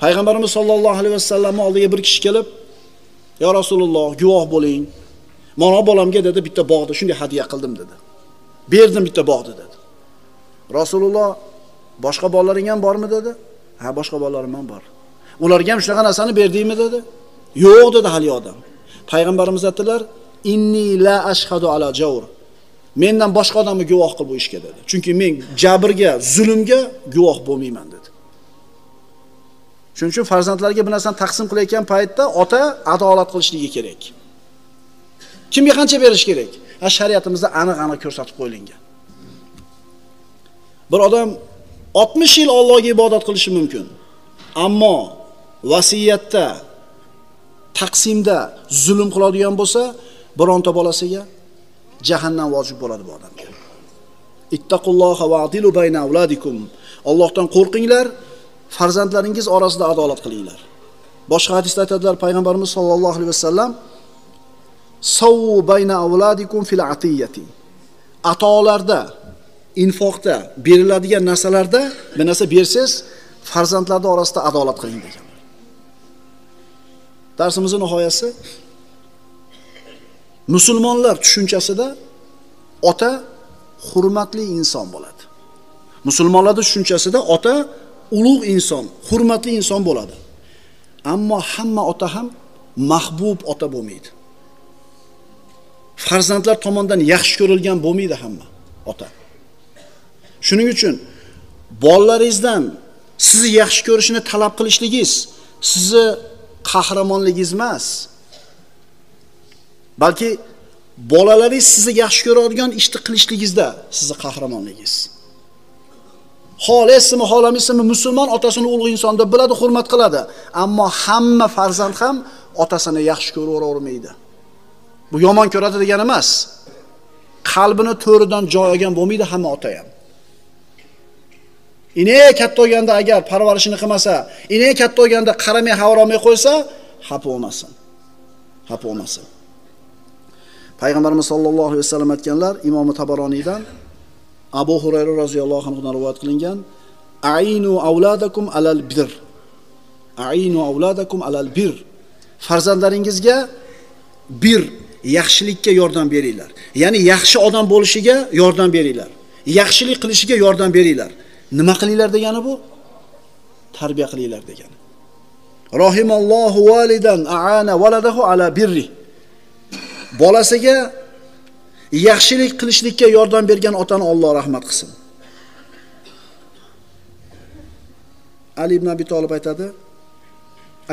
Payg'ambarimiz sollallohu alayhi vasallamni oldiga bir kishi kelib yo rasululloh guvoh bo'ling. Mana bolamga dedi bitta bog'ni shunday hadya qildim dedi. Berdim bitta bog'ni dedi. Rasululloh boshqa bolalaring ham bormi? dedi. Ha boshqa bolalarim ham bor. Ularga ham shunaqa narsani berdingmi? dedi. Yo'q dedi haligi odam. Payg'ambarimiz aytdilar inni la ashhadu ala javr mendan boshqa odamni guvoh qil bu ishga dedi. Chunki men jabrga zulmga guvoh bo'lmayman dedi. Shuning uchun farzandlarga bir narsani taqsim qilayotgan paytda ota adolat qilishligi kerak. Kimga qancha berish kerak? Ha shariatimizda aniq aniq ko'rsatib qo'yilgan. Bir odam 60 yil Allohga ibodat qilishi mumkin. Ammo vasiyatda taqsimda zulm qiladigan bo'lsa bironta bolasiga jahannam vojib bo'ladi bu odamga. Ittaqulloha vadilu bayna avladikum. Allohdan qo'rqinglar farzandlaringiz orasida adolat qilinglar. Boshqa hadisda aytadilar payg'ambarimiz sollallohu alayhi vasallam savu bayna avladikum fil atiyati. Atolarda infoqda beriladigan narsalarda bir narsa bersangiz farzandlarni orasida adolat qiling degan. Darsimizni nihoyasi musulmonlar tushunchasida ota hurmatli inson bo'ladi. Musulmonlarni tushunchasida ota ulug' inson hurmatli inson bo'ladi. Ammo hamma ota ham mahbub ota bo'lmaydi. Farzandlar tomonidan yaxshi ko'rilgan bo'lmaydi hamma ota. Shuning uchun bolalaringizdan sizni yaxshi ko'rishini talab qilishligingiz sizni qahramonligingiz emas. Balki bolalaringiz sizni yaxshi ko'radigan ishni qilishligingizda sizni qahramonligingiz. Xohlaysizmi xohlamaysizmi? Musulmon otasini ulug' inson deb biladi hurmat qiladi. Ammo hamma farzand ham otasini yaxshi ko'raveravermaydi bu yomon ko'radi degani emas. Qalbini to'ridan joy olgan bo'lmaydi hamma ota ham. Ine katta bo'lganda agar parvarishini qilmasa ine katta bo'lganda qaramay havorolmay qo'ysa xafa bo'lmasin xafa bo'lmasin payg'ambarimiz sollallohu alayhi vasallam aytganlar imomi tabaroniydan abu hurayra roziyallohu anhudan rivoyat qilingan ainu avladakum alal bir ainu avladakum alal bir farzandlaringizga bir yaxshilikka yordam beringlar. Ya'ni yaxshi odam bo'lishiga yordam beringlar. Yaxshilik qilishiga yordam beringlar. Nima qilinglar degani bu? Tarbiya qilinglar degani. Rohimallohu validan aana valadahu ala birri. Bolasiga yaxshilik qilishlikka yordam bergan otani Alloh rahmat qilsin. Ali ibn abi Talib aytadi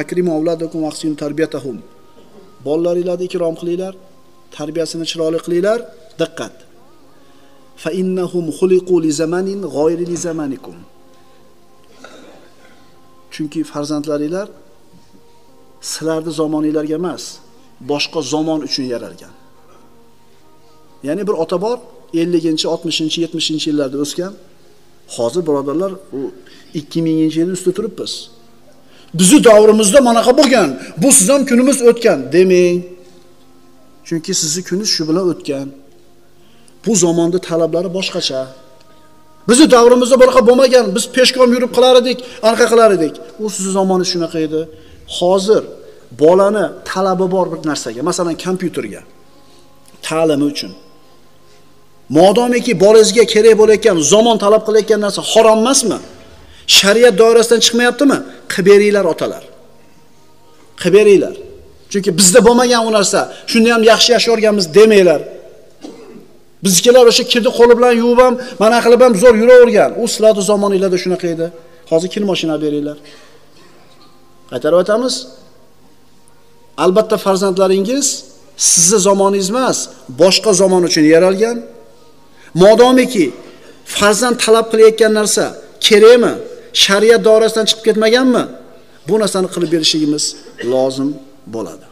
akrimu avladakum ahsinu tarbiyatahum. Bolalaringizni ikrom qilinglar tarbiyasini chiroyli qilinglar diqqat. Fa innahum xuliqu li zamanin g'oyri li zamanikum. Chunki farzandlaringlar sizlarni zamoninglarga emas boshqa zamon uchun yaralgan. Ya'ni bir ota bor 50 oltmishinchi yetmishinchi yillarda o'sgan. Hozir birodarlar u ikki minginchi yilni ustida turibmiz. Bizni davrimizda manaqa bo'lgan bu siz ham kunimiz o'tgan demang. Chunki sizni kuningiz shu bilan o'tgan. Bu zamonni talablari boshqacha. Bizni davrimizda bunaqa bo'lmagan biz peshkom yurib qilar edik anaqa qilar edik. U sizni zamoningiz shunaqa edi. Hozir bolani talabi bor bir narsaga, masalan, kompyuterga, ta'limi uchun modomiki bolangizga kerak bo'layotgan zamon talab qilayotgan narsa harom emasmi? Shariat doirasidan chiqmayaptimi? Qilib beringlar otalar. Qilib beringlar. Chunki bizda bo'lmagan u narsa. Shunda ham yaxshi yashayorganmiz demanglar. Bizkilar o'sha kirdi qo'li bilan yuvib ham, mana qilib ham zo'r yuravergan. U sizlarni zamoninglarda shunaqa edi. Hozir kir mashina beringlar. Qaytarib o'tamiz. Albatta farzandlaringiz sizni zamoningiz emas, boshqa zamon uchun yaralgan. Modomiki farzand talab qilayotgan narsa kerakmi? Shariat doirasidan chiqib ketmaganmi? Bu narsani qilib berishimiz lozim bo'ladi.